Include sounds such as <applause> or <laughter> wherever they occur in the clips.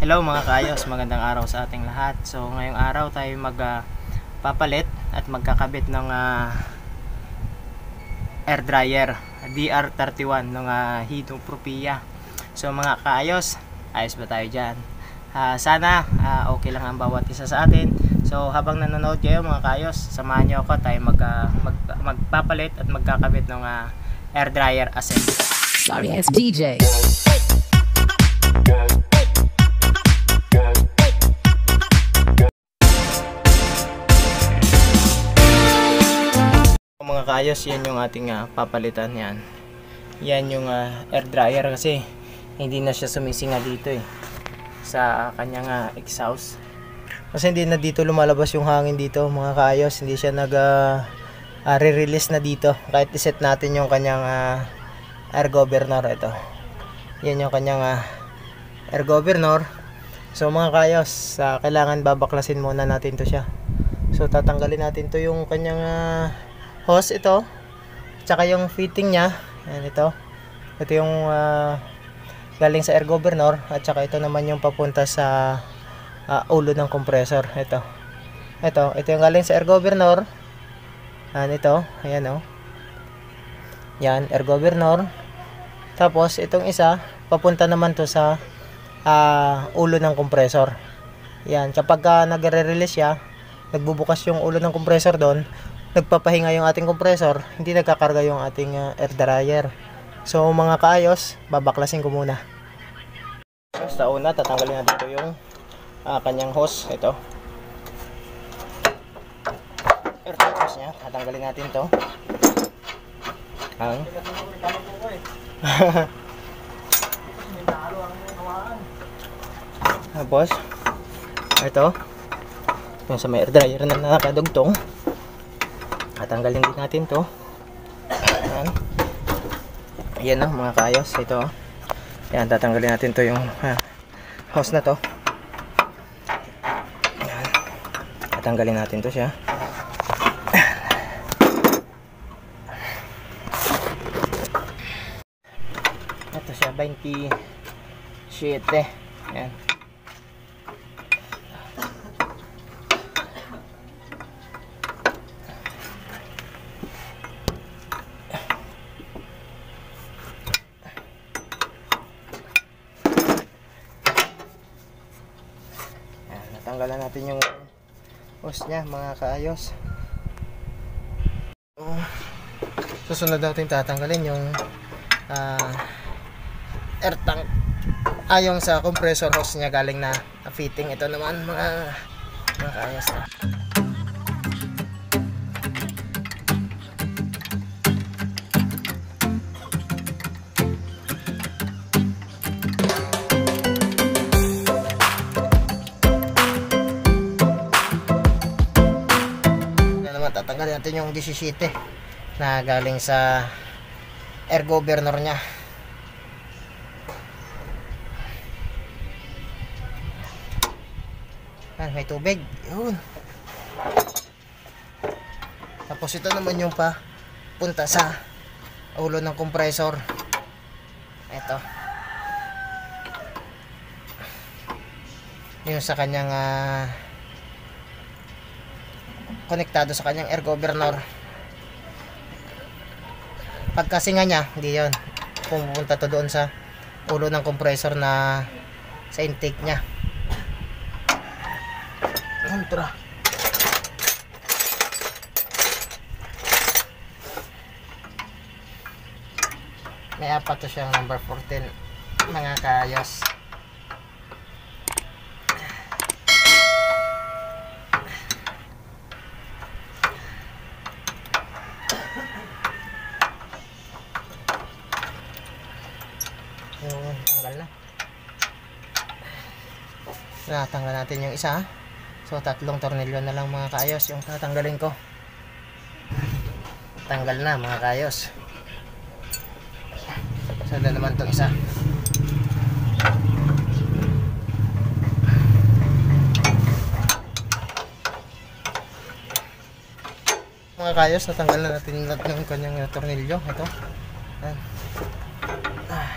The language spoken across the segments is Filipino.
Hello mga kaayos, magandang araw sa ating lahat. So ngayong araw tayo magpapalit at magkakabit ng ah, air dryer DR31 ng uh, Hino Propia. So mga kaayos, ayos ba tayo dyan? Ah, sana ah, okay lang ang bawat isa sa atin. So habang nanonood kayo mga kaayos, samahan niyo ako tayo mag, ah, mag, magpapalit at magkakabit ng ah, air dryer assembly. Sorry ass DJ. Mga kaayos, yan yung ating ah, papalitan yan. Yan yung ah, air dryer kasi hindi na siya sumisinga dito eh sa kanyang ah, exhaust. Kasi hindi na dito lumalabas yung hangin dito mga kaayos, hindi siya nag ah, ah, re-release na dito kahit iset natin yung kanyang ah, air governor ito. Yan yung kanyang ah, air governor. So mga kaayos, ah, kailangan babaklasin muna natin to siya. So tatanggalin natin to yung kanyang ah, hose ito. Tsaka yung fitting niya. Yan ito. Ito yung ah, galing sa air governor. At tsaka ito naman yung papunta sa ah, ulo ng compressor. Ito. Ito. Ito yung galing sa air governor. Yan ito. Ayan oh. Yan air governor. Tapos itong isa papunta naman to sa ah, ulo ng compressor. Yan. Kapag ah, nagre-release siya nagbubukas yung ulo ng compressor doon nagpapahinga yung ating compressor, hindi nagkakarga yung ating uh, air dryer. So mga kaayos, babaklasin ko muna. Sa una, tatanggalin natin ito yung uh, kanyang hose. Ito. Air hose niya. Tatanggalin natin to. Ang. <laughs> Tapos, ito. Yung sa may air dryer na nakadugtong tatanggalin din natin to. Ayan. Ayan na mga kaayos. Ito ayan tatanggalin natin to yung ha, hose na to. Ayan. Tatanggalin natin to siya. Ito siya 27. Ayan Ayan, natanggalan natin yung hose niya mga kaayos. So, susunod natin tatanggalin yung ah, air tank. Yung sa compressor hose niya galing na na fitting. Ito naman mga mga kaayos. na tatanggalin natin yung 17 na galing sa air governor niya Ah, may tubig. Yun. Tapos ito naman yung pa punta sa ulo ng compressor. Ito. Yung sa kanyang ah, konektado sa kanyang air governor. Pagkasinga niya, hindi yun. Pupunta to doon sa ulo ng compressor na sa intake niya. Kontra. May apat to siyang number 14 mga kayas. Yung tanggal na. Natanggal natin yung isa. So tatlong tornilyo na lang mga kaayos yung tatanggalin ko. Tanggal na mga kaayos. So na naman tong isa. Mga kaayos, natanggal na natin lahat ng kanyang uh, tornilyo. Ito. Ah.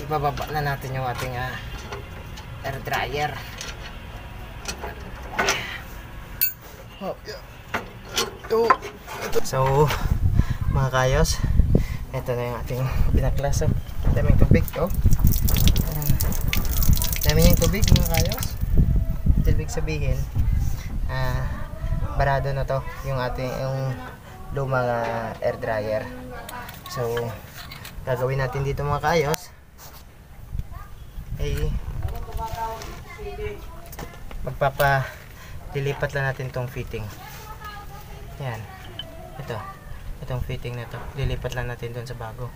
Ibababa na natin yung ating uh, air dryer. So, mga kayos, ito na yung ating pinaklas. Oh. Daming tubig. Oh. Ayan. Dami yung tubig mga kayos. Ito ibig sabihin, ah, barado na to yung ating yung lumang ah, air dryer. So, gagawin natin dito mga kayos ay magpapa lilipat lang natin tong fitting. Yan. Ito. Itong fitting na to. Lilipat lang natin doon sa bago.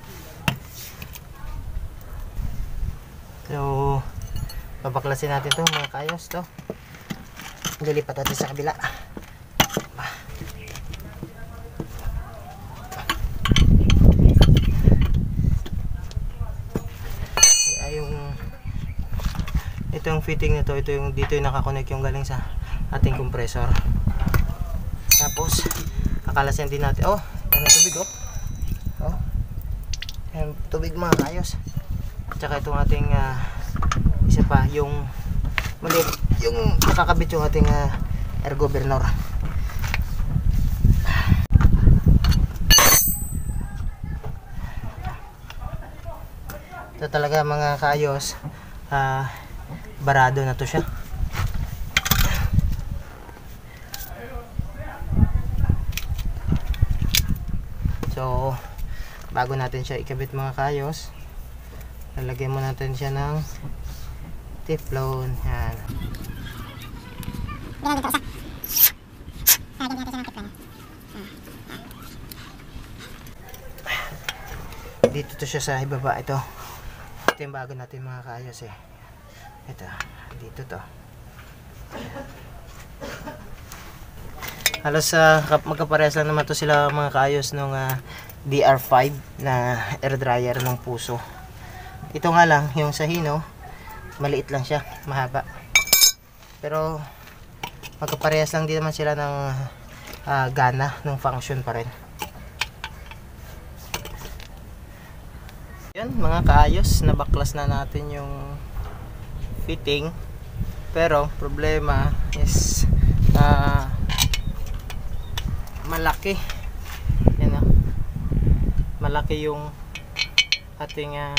So babaklasin natin to mga kayos to. Lilipat natin sa kabila ay yung ito yung fitting nito ito yung dito yung nakakonect yung galing sa ating compressor. Tapos kakalasin din natin. Oh ano tubig oh? Oh Ayan, tubig mga kayos tsaka itong ating ah, isa pa yung maliit yung nakakabit yung ating ah, air governor. Ito talaga mga kayos ah barado na to siya. So bago natin siya ikabit mga kayos lalagyan mo natin siya ng teflon. Yan. Dito to siya sa ibaba. Ito. Ito yung bago natin mga kayos eh ito dito to. Halos uh, magkaparehas lang naman to sila mga kaayos nung ah, DR5 na air dryer ng puso. Ito nga lang yung sa Hino maliit lang siya mahaba. Pero magkaparehas lang din naman sila ng ah, gana ng function pa rin. Yan mga kaayos nabaklas na natin yung fitting pero problema is ah malaki. Yan o malaki yung ating ah,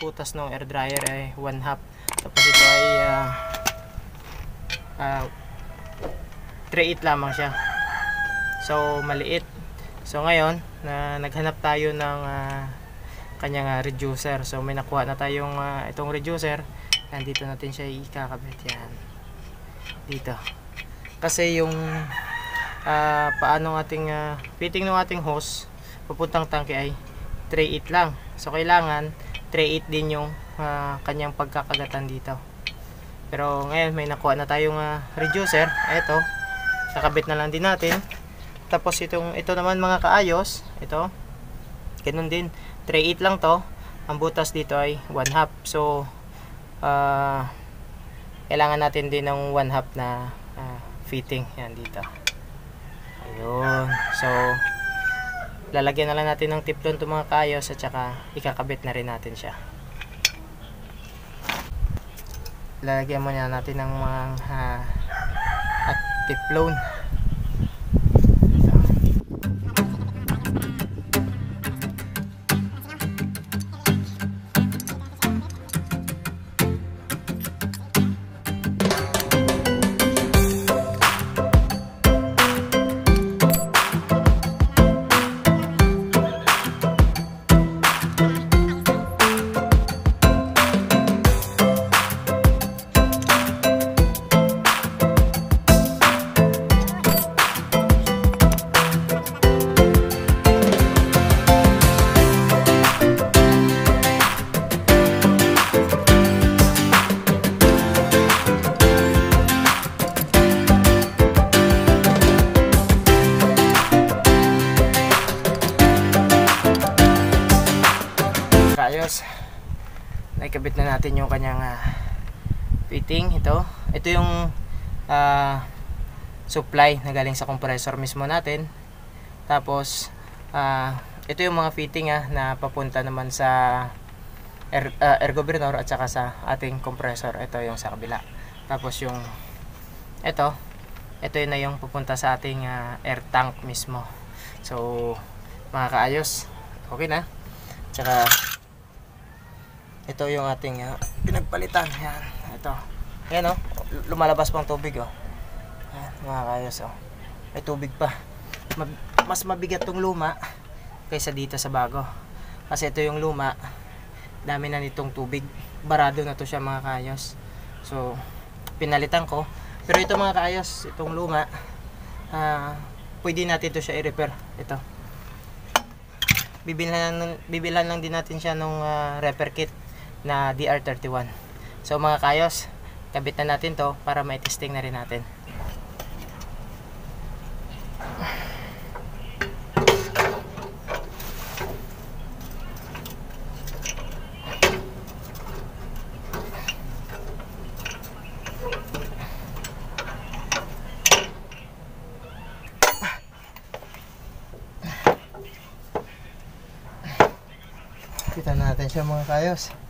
putas ng air dryer ay 1 half. Tapos ito ay ah ah, 3.8 lamang siya. So maliit. So ngayon na naghanap tayo ng ah, kanyang ah, reducer. So may nakuha na tayong ah, itong reducer nandito natin siya ikakabit yan. Dito. Kasi yung ah, paano ng ating ah, fitting ng ating hose papuntang tangke ay 3.8 lang. So kailangan 3.8 din yung ah, kanyang pagkakagatan dito. Pero ngayon may nakuha na tayong ah, reducer. Eto nakabit na lang din natin. Tapos itong ito naman mga kaayos. Ito ganun din. 3.8 lang to. Ang butas dito ay 1 half. So ah kailangan natin din ng 1 half na ah, fitting. Yan dito. Ayun. So lalagyan na lang natin ng tiplon itong mga kayos at saka ikakabit na rin natin siya. Lalagyan muna natin ng mga ah, at tiplon natin yung kanyang ah, fitting. Ito. Ito yung ah, supply na galing sa compressor mismo natin. Tapos, ah, ito yung mga fitting ah, na papunta naman sa air, ah, air governor at saka sa ating compressor. Ito yung sa kabila. Tapos yung ito, ito yun na yung pupunta sa ating ah, air tank mismo. So, mga kaayos, okay na. Tsaka, ito yung ating ah, pinagpalitan. Yan, ito. Yan oh, lumalabas pang tubig oh. Yan, mga kaayos oh. May tubig pa. Mab- mas mabigat tong luma kaysa dito sa bago. Kasi ito yung luma, dami na nitong tubig. Barado na to siya mga kaayos. So, pinalitan ko. Pero ito mga kaayos, itong luma, ah, pwede natin to siya i-repair. Ito. Bibilhan, lang- bibilhan lang din natin siya nung ah, repair kit na DR31. So mga kaayos, kabit na natin to para may testing na rin natin. Kita natin siya mga kayos.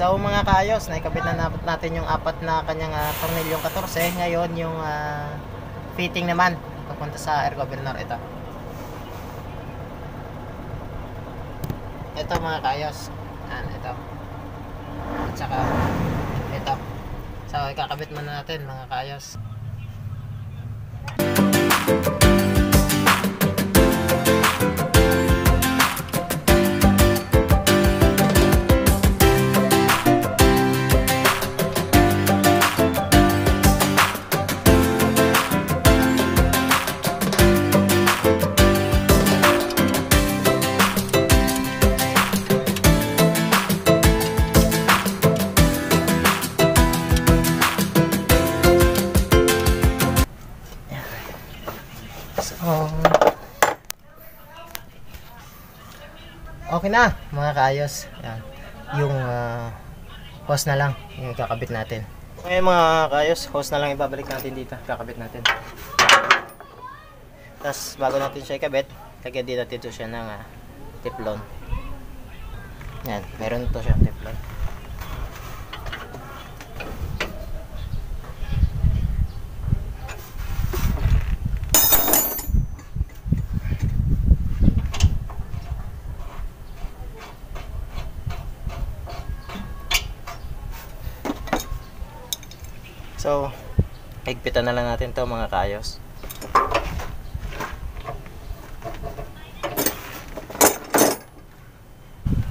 So mga kaayos, naikabit na nat- natin yung apat na kanyang uh, tornilyong 14. Ngayon yung ah, fitting naman papunta sa air governor ito. Ito mga kaayos. Yan, ito. At saka ito. So ikakabit muna natin mga kaayos. So, okay na mga kaayos. Yan. Yung ah, hose na lang yung kakabit natin. Okay mga kaayos, hose na lang ibabalik natin dito. Kakabit natin. Tapos bago natin siya ikabit, lagyan din natin ito siya ng ah, teflon. Yan, meron to siya teflon. So, higpitan na lang natin to mga kaayos.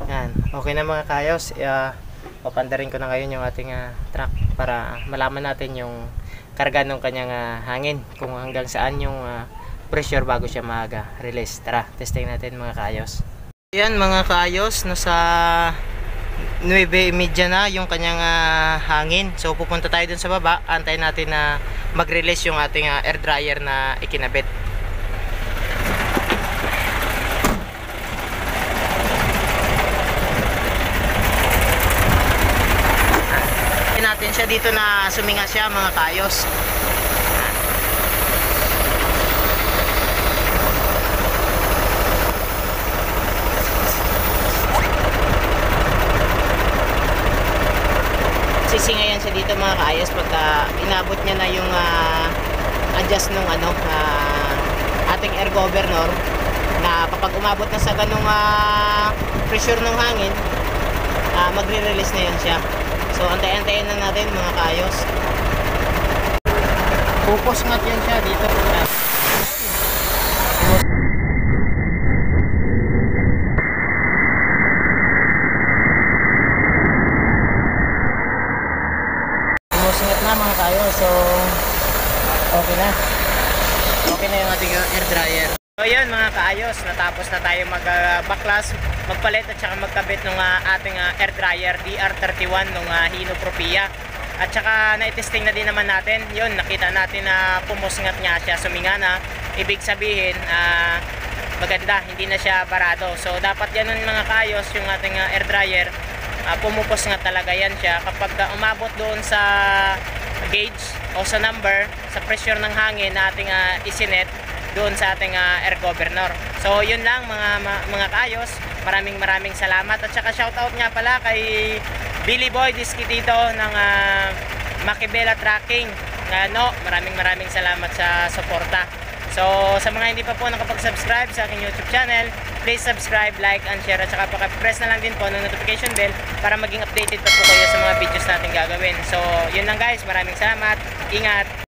Yan, okay na mga kaayos. Uh, papandarin ko na ngayon yung ating ah, truck para malaman natin yung karga ng kanyang ah, hangin kung hanggang saan yung ah, pressure bago siya mag-release. Tara, testing natin mga kaayos. Yan mga kaayos, nasa 9.30 na yung kanyang ah, hangin. So pupunta tayo dun sa baba, antayin natin na mag-release yung ating ah, air dryer na ikinabit. Natin siya dito na suminga siya mga kaayos. Sisingayan siya dito mga kaayos pagka inabot niya na yung ah, adjust nung ano ah, ating air governor na kapag umabot na sa ganung ah, pressure ng hangin ah, magre-release na yan siya. So antay-antayin na natin mga kaayos. Pupos ngat yan siya dito na yung ating uh, air dryer. So yun mga kaayos, natapos na tayo mag-backlas, magpalit at saka magkabit ng uh, ating uh, air dryer DR31 ng uh, Hino Propia. At saka na-testing na din naman natin, yun nakita natin na pumusngat nga siya, suminga na. Ibig sabihin, ah, maganda, hindi na siya barado. So dapat ganun mga kaayos yung ating uh, air dryer uh, pumupos nga talaga yan siya kapag uh, umabot doon sa gauge o sa number sa pressure ng hangin na ating uh, isinet doon sa ating uh, air governor. So yun lang mga mga kayos. Maraming maraming salamat at saka shoutout nga pala kay Billy Boy Diskitito ng uh, Makibela Tracking. Uh, no, maraming maraming salamat sa suporta. So, sa mga hindi pa po nakapag-subscribe sa aking YouTube channel, please subscribe, like, and share. At saka press na lang din po ng notification bell para maging updated pa po kayo sa mga videos natin gagawin. So, yun lang guys. Maraming salamat. Ingat!